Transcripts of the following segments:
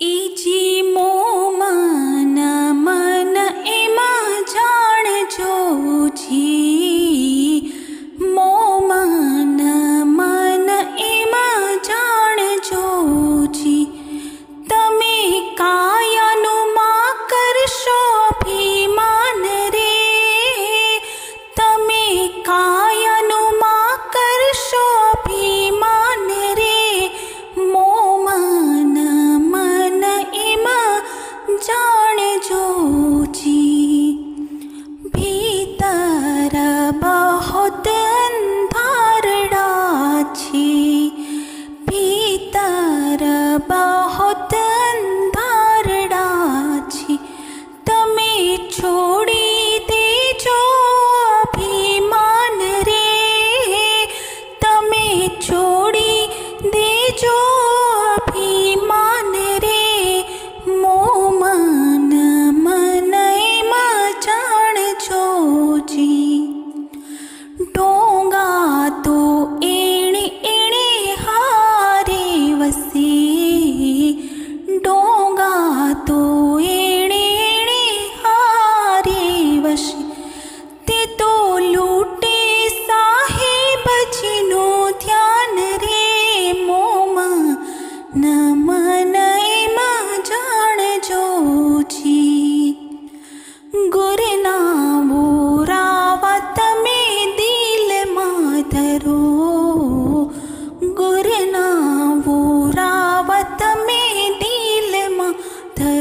EG. 좀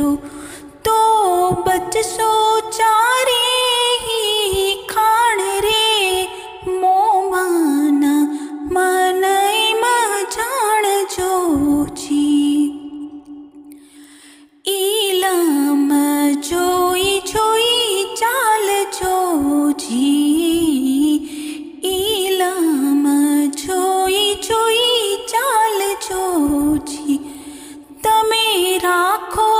करो? तो बच सो चारे ही खाण रे। मोमान मनय मजाण जो जी इलाम जोई जोई चाल जो जी इलाम जोई जोई चाल जो जी तमे राखो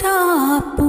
Stop.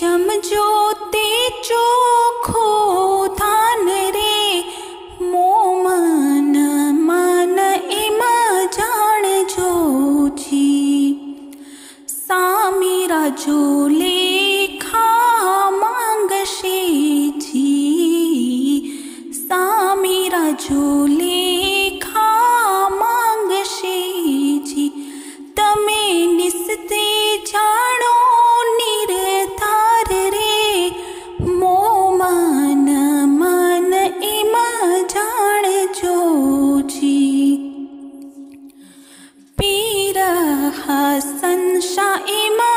जम sunshine